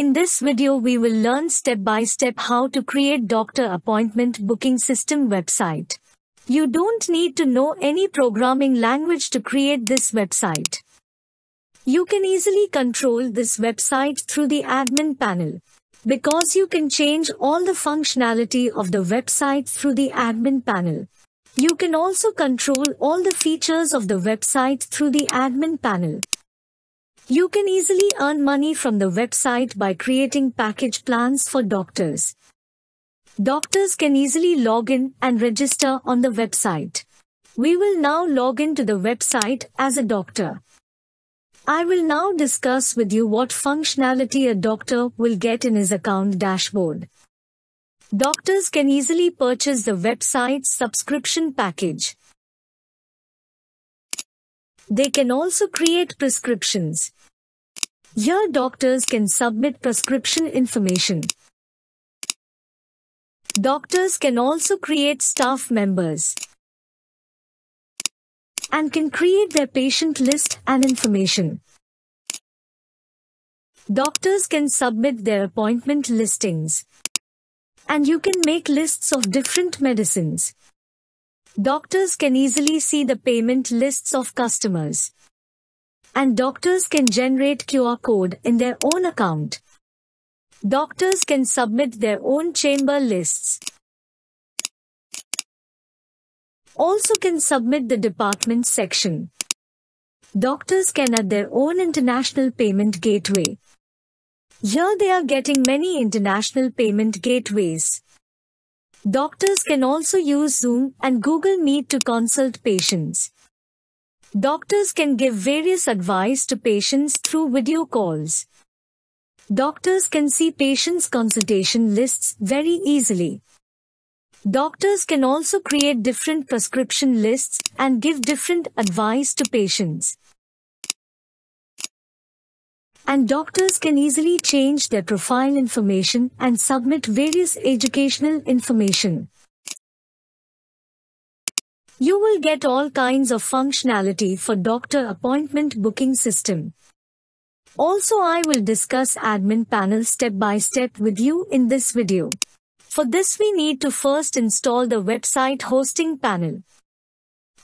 In this video we will learn step by step how to create doctor appointment booking system website. You don't need to know any programming language to create this website. You can easily control this website through the admin panel. Because you can change all the functionality of the website through the admin panel. You can also control all the features of the website through the admin panel. You can easily earn money from the website by creating package plans for doctors. Doctors can easily log in and register on the website. We will now log into the website as a doctor. I will now discuss with you what functionality a doctor will get in his account dashboard. Doctors can easily purchase the website's subscription package. They can also create prescriptions. Here doctors can submit prescription information. Doctors can also create staff members and can create their patient list and information. Doctors can submit their appointment listings. And you can make lists of different medicines. Doctors can easily see the payment lists of customers. And doctors can generate QR code in their own account. Doctors can submit their own chamber lists. Also can submit the department section. Doctors can add their own international payment gateway. Here they are getting many international payment gateways. Doctors can also use Zoom and Google Meet to consult patients. Doctors can give various advice to patients through video calls. Doctors can see patients' consultation lists very easily. Doctors can also create different prescription lists and give different advice to patients. And doctors can easily change their profile information and submit various educational information. You will get all kinds of functionality for doctor appointment booking system. Also I will discuss admin panel step by step with you in this video. For this we need to first install the website hosting panel.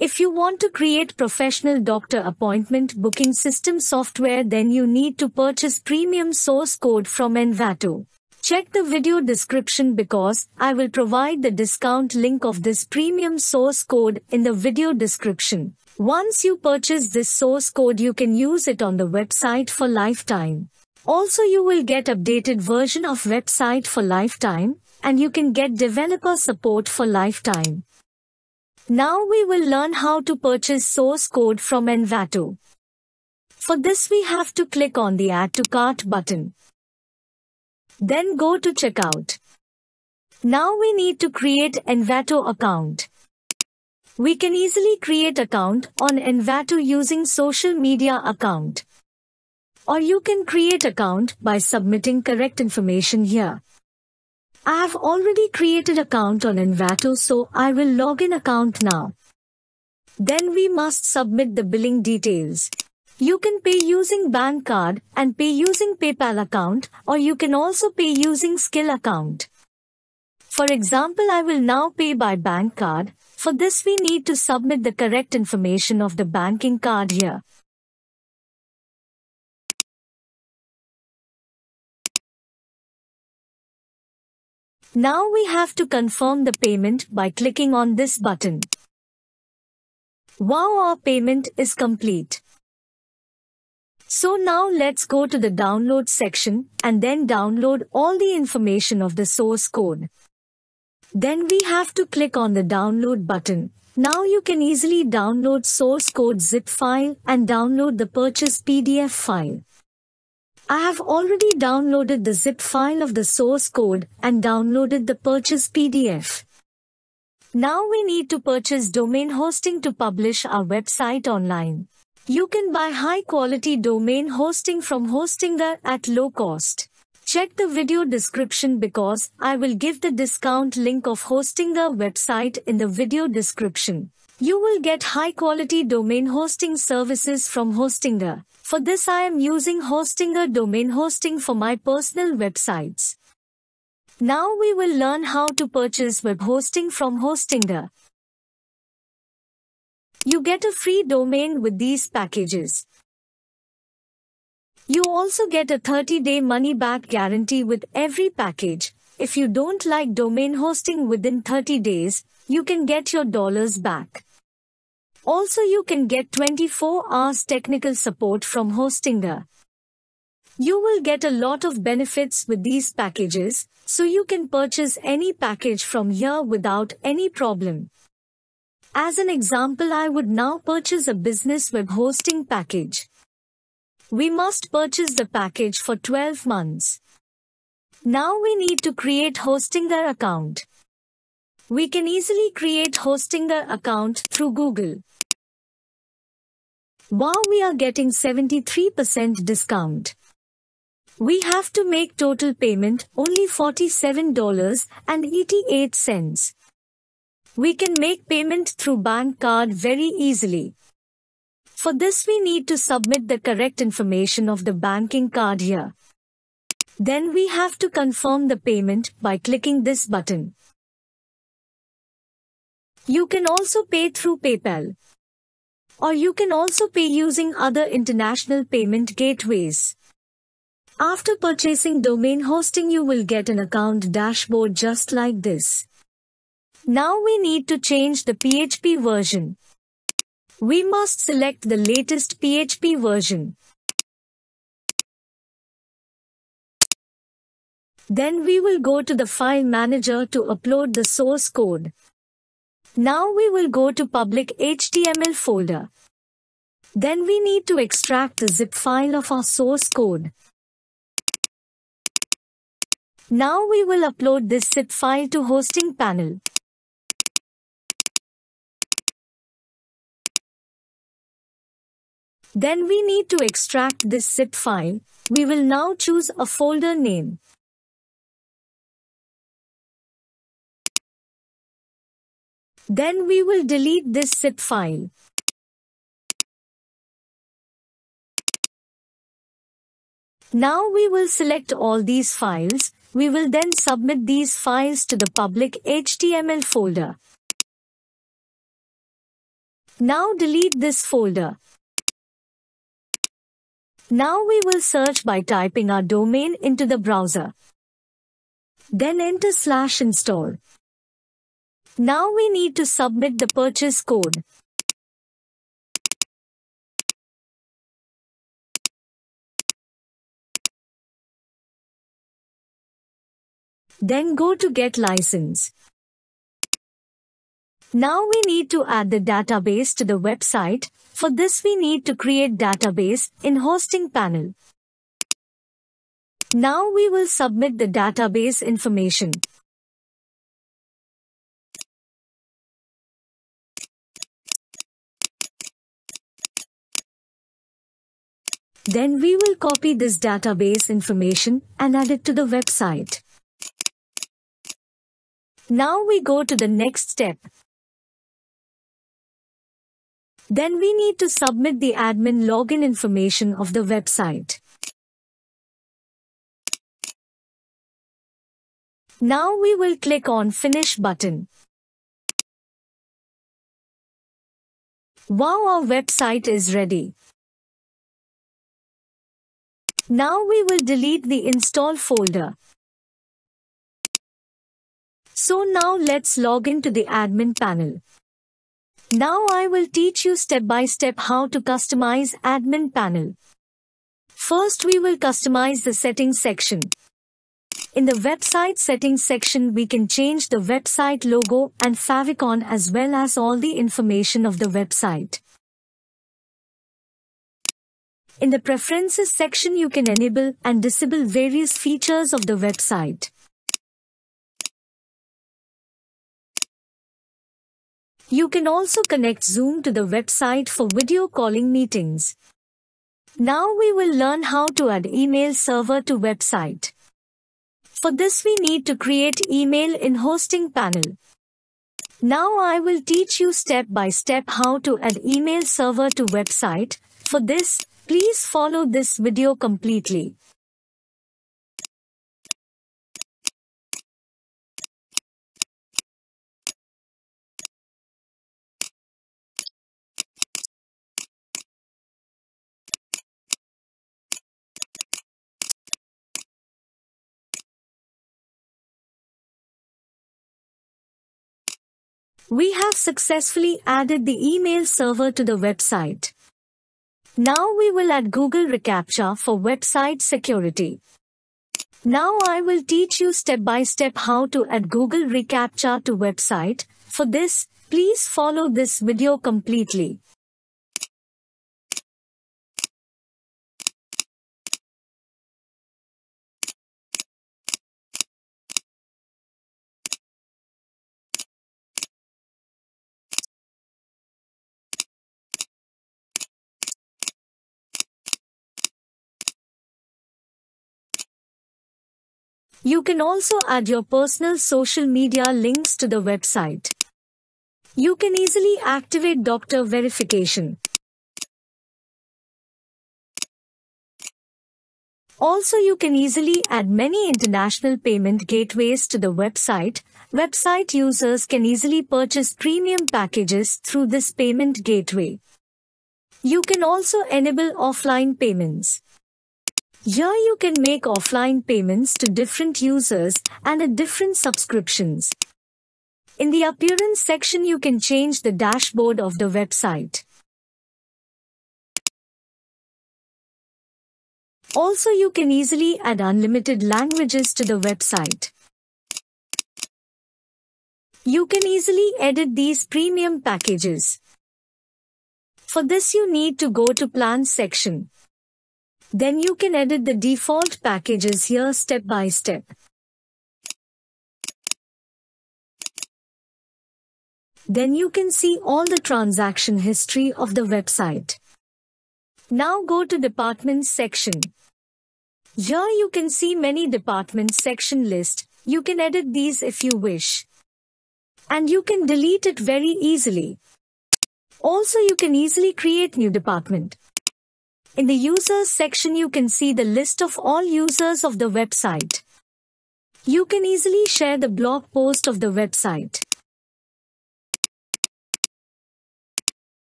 If you want to create professional doctor appointment booking system software then you need to purchase premium source code from Envato. Check the video description because I will provide the discount link of this premium source code in the video description. Once you purchase this source code you can use it on the website for lifetime. Also you will get updated version of website for lifetime and you can get developer support for lifetime. Now we will learn how to purchase source code from Envato. For this we have to click on the add to cart button. Then go to checkout. Now we need to create Envato account. We can easily create account on Envato using social media account. Or you can create account by submitting correct information here. I have already created account on Envato so I will log in account now. Then we must submit the billing details. You can pay using bank card and pay using PayPal account or you can also pay using Skrill account. For example, I will now pay by bank card. For this we need to submit the correct information of the banking card here. Now we have to confirm the payment by clicking on this button. Wow, our payment is complete. So now let's go to the download section and then download all the information of the source code. Then we have to click on the download button. Now you can easily download source code zip file and download the purchase PDF file. I have already downloaded the zip file of the source code and downloaded the purchase PDF. Now we need to purchase domain hosting to publish our website online. You can buy high quality domain hosting from Hostinger at low cost. Check the video description because I will give the discount link of Hostinger website in the video description. You will get high quality domain hosting services from Hostinger. For this I am using Hostinger domain hosting for my personal websites. Now we will learn how to purchase web hosting from Hostinger. You get a free domain with these packages. You also get a 30-day money-back guarantee with every package. If you don't like domain hosting within 30 days, you can get your dollars back. Also you can get 24 hours technical support from Hostinger. You will get a lot of benefits with these packages, so you can purchase any package from here without any problem. As an example I would now purchase a business web hosting package. We must purchase the package for 12 months. Now we need to create Hostinger account. We can easily create Hostinger account through Google. Wow, we are getting 73% discount. We have to make total payment only $47.88. We can make payment through bank card very easily. For this we need to submit the correct information of the banking card here. Then we have to confirm the payment by clicking this button. You can also pay through PayPal. Or you can also pay using other international payment gateways. After purchasing domain hosting you will get an account dashboard just like this. Now we need to change the PHP version. We must select the latest PHP version. Then we will go to the file manager to upload the source code. Now we will go to public HTML folder. Then we need to extract the zip file of our source code. Now we will upload this zip file to hosting panel. Then we need to extract this zip file. We will now choose a folder name. Then we will delete this zip file. Now we will select all these files. We will then submit these files to the public HTML folder. Now delete this folder. Now we will search by typing our domain into the browser. Then enter slash install. Now we need to submit the purchase code. Then go to get license. Now we need to add the database to the website. For this we need to create database in hosting panel. Now we will submit the database information. Then we will copy this database information and add it to the website. Now we go to the next step. Then we need to submit the admin login information of the website. Now we will click on Finish button. Wow, our website is ready. Now we will delete the install folder. So now let's log into the admin panel. Now I will teach you step by step how to customize admin panel. First we will customize the settings section. In the website settings section we can change the website logo and favicon as well as all the information of the website. In the Preferences section you can enable and disable various features of the website. You can also connect Zoom to the website for video calling meetings. Now we will learn how to add email server to website. For this we need to create email in hosting panel. Now I will teach you step by step how to add email server to website. For this, please follow this video completely. We have successfully added the email server to the website. Now we will add Google reCAPTCHA for website security. Now I will teach you step by step how to add Google reCAPTCHA to website. For this, please follow this video completely. You can also add your personal social media links to the website. You can easily activate doctor verification. Also you can easily add many international payment gateways to the website. Website users can easily purchase premium packages through this payment gateway. You can also enable offline payments. Here you can make offline payments to different users and at different subscriptions. In the appearance section you can change the dashboard of the website. Also you can easily add unlimited languages to the website. You can easily edit these premium packages. For this you need to go to plans section. Then you can edit the default packages here step by step. Then you can see all the transaction history of the website. Now go to departments section. Here you can see many departments section list. You can edit these if you wish. And you can delete it very easily. Also you can easily create new department. In the users section you can see the list of all users of the website. You can easily share the blog post of the website.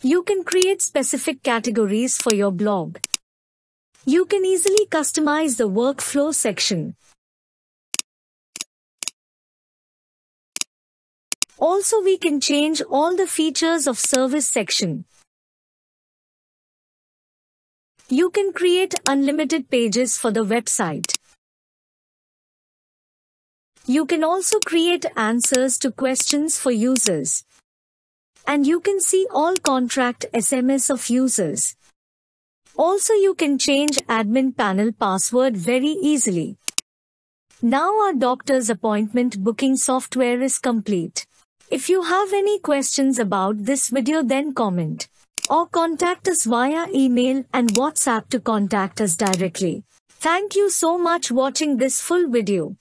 You can create specific categories for your blog. You can easily customize the workflow section. Also we can change all the features of service section. You can create unlimited pages for the website. You can also create answers to questions for users. And you can see all contract SMS of users. Also you can change admin panel password very easily. Now our doctor's appointment booking software is complete. If you have any questions about this video then comment or contact us via email and WhatsApp to contact us directly. Thank you so much watching this full video.